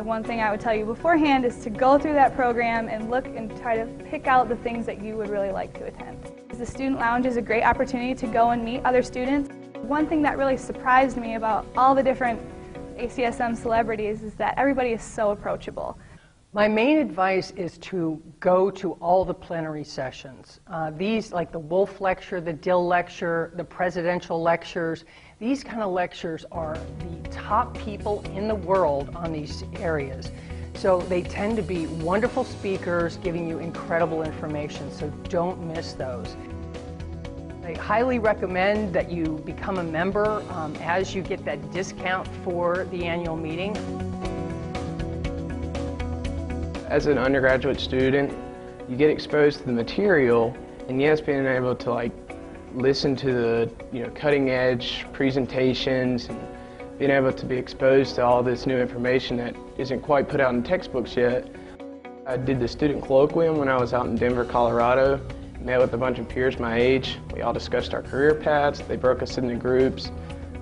The one thing I would tell you beforehand is to go through that program and look and try to pick out the things that you would really like to attend. The Student Lounge is a great opportunity to go and meet other students. One thing that really surprised me about all the different ACSM celebrities is that everybody is so approachable. My main advice is to go to all the plenary sessions. Uh, these, like the Wolffe Lecture, the Dill Lecture, the presidential lectures, these kind of lectures are the top people in the world on these areas. So they tend to be wonderful speakers giving you incredible information, so don't miss those. I highly recommend that you become a member um, as you get that discount for the annual meeting. As an undergraduate student, you get exposed to the material, and yes, being able to like listen to the you know cutting edge presentations and being able to be exposed to all this new information that isn't quite put out in textbooks yet. I did the student colloquium when I was out in Denver, Colorado. Met with a bunch of peers my age. We all discussed our career paths. They broke us into groups.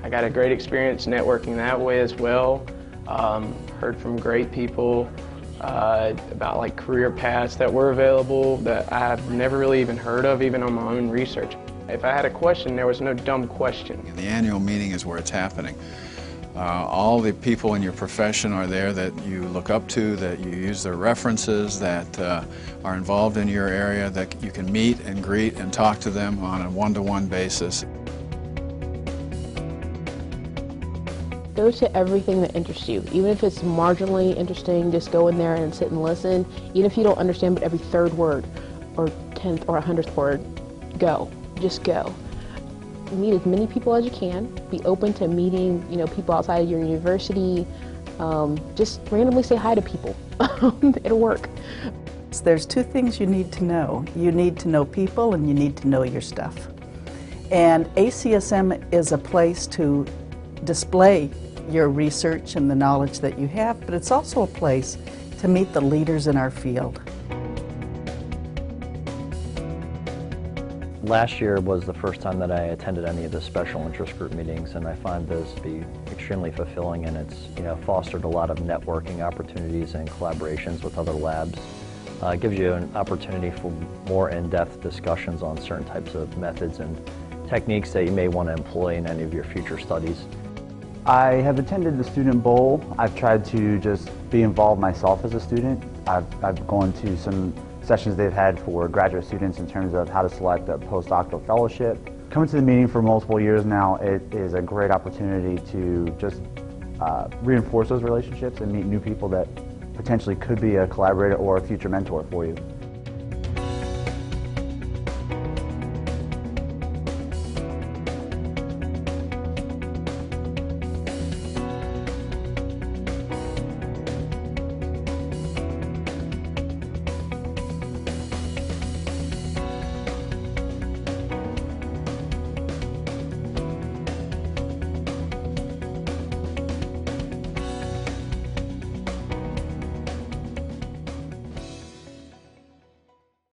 I got a great experience networking that way as well. Um, heard from great people uh, about like career paths that were available that I've never really even heard of, even on my own research. If I had a question, there was no dumb question. The annual meeting is where it's happening. Uh, all the people in your profession are there that you look up to, that you use their references, that uh, are involved in your area, that you can meet and greet and talk to them on a one-to-one -one basis. Go to everything that interests you. Even if it's marginally interesting, just go in there and sit and listen. Even if you don't understand but every third word or tenth or a hundredth word, go. Just go. Meet as many people as you can. Be open to meeting, you know, people outside of your university. Um, just randomly say hi to people. It'll work. There's two things you need to know. You need to know people and you need to know your stuff. And ACSM is a place to display your research and the knowledge that you have, but it's also a place to meet the leaders in our field. Last year was the first time that I attended any of the special interest group meetings and I find those to be extremely fulfilling and it's you know fostered a lot of networking opportunities and collaborations with other labs. Uh, it gives you an opportunity for more in-depth discussions on certain types of methods and techniques that you may want to employ in any of your future studies. I have attended the Student Bowl. I've tried to just be involved myself as a student. I've, I've gone to some sessions they've had for graduate students in terms of how to select a postdoctoral fellowship. Coming to the meeting for multiple years now, it is a great opportunity to just uh, reinforce those relationships and meet new people that potentially could be a collaborator or a future mentor for you.